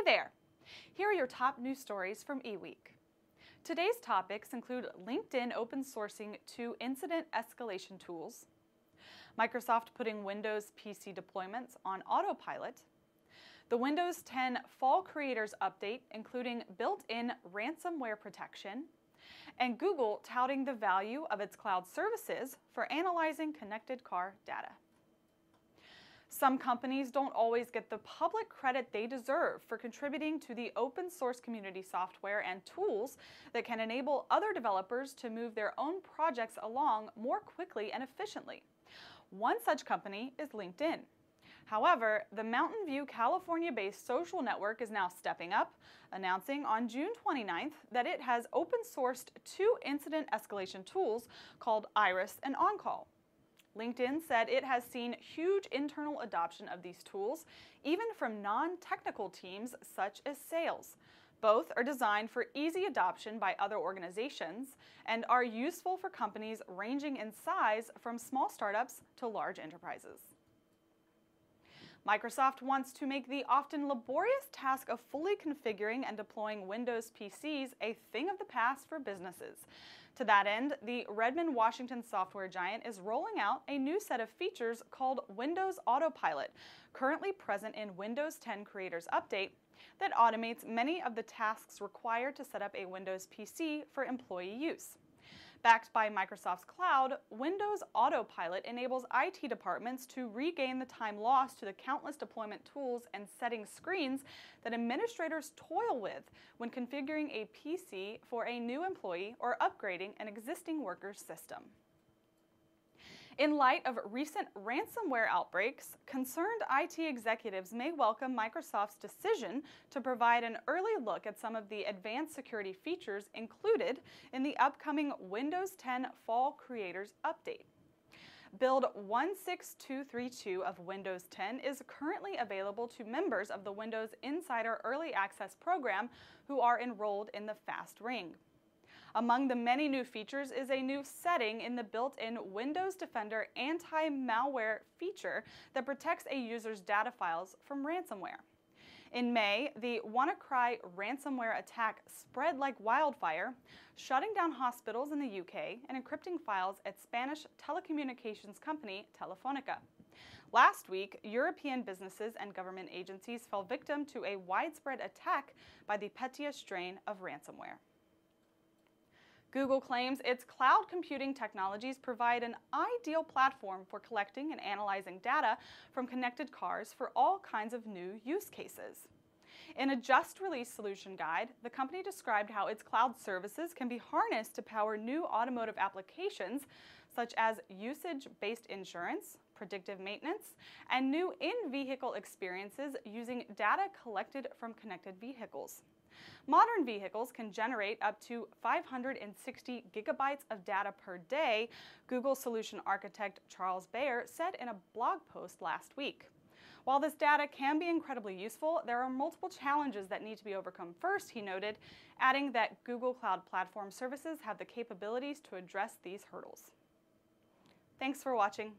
Hey there! Here are your top news stories from eWeek. Today's topics include LinkedIn open sourcing two incident escalation tools, Microsoft putting Windows PC deployments on autopilot, the Windows 10 Fall Creators Update including built-in ransomware protection, and Google touting the value of its cloud services for analyzing connected car data. Some companies don't always get the public credit they deserve for contributing to the open source community software and tools that can enable other developers to move their own projects along more quickly and efficiently. One such company is LinkedIn. However, the Mountain View, California-based social network is now stepping up, announcing on June 29th that it has open-sourced two incident escalation tools called Iris and OnCall. LinkedIn said it has seen huge internal adoption of these tools, even from non-technical teams such as sales. Both are designed for easy adoption by other organizations and are useful for companies ranging in size from small startups to large enterprises. Microsoft wants to make the often laborious task of fully configuring and deploying Windows PCs a thing of the past for businesses. To that end, the Redmond, Washington software giant is rolling out a new set of features called Windows Autopilot, currently present in Windows 10 Creators Update, that automates many of the tasks required to set up a Windows PC for employee use. Backed by Microsoft's cloud, Windows Autopilot enables IT departments to regain the time lost to the countless deployment tools and setting screens that administrators toil with when configuring a PC for a new employee or upgrading an existing worker's system. In light of recent ransomware outbreaks, concerned IT executives may welcome Microsoft's decision to provide an early look at some of the advanced security features included in the upcoming Windows 10 Fall Creators Update. Build 16232 of Windows 10 is currently available to members of the Windows Insider Early Access program who are enrolled in the FAST ring. Among the many new features is a new setting in the built-in Windows Defender anti-malware feature that protects a user's data files from ransomware. In May, the WannaCry ransomware attack spread like wildfire, shutting down hospitals in the UK and encrypting files at Spanish telecommunications company Telefonica. Last week, European businesses and government agencies fell victim to a widespread attack by the Petya strain of ransomware. Google claims its cloud computing technologies provide an ideal platform for collecting and analyzing data from connected cars for all kinds of new use cases. In a just released solution guide, the company described how its cloud services can be harnessed to power new automotive applications such as usage-based insurance, predictive maintenance, and new in-vehicle experiences using data collected from connected vehicles. Modern vehicles can generate up to 560 gigabytes of data per day, Google solution architect Charles Bayer said in a blog post last week. While this data can be incredibly useful, there are multiple challenges that need to be overcome first, he noted, adding that Google Cloud Platform Services have the capabilities to address these hurdles. Thanks for watching.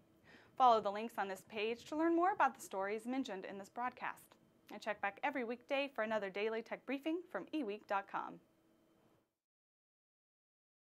Follow the links on this page to learn more about the stories mentioned in this broadcast and check back every weekday for another daily tech briefing from eweek.com.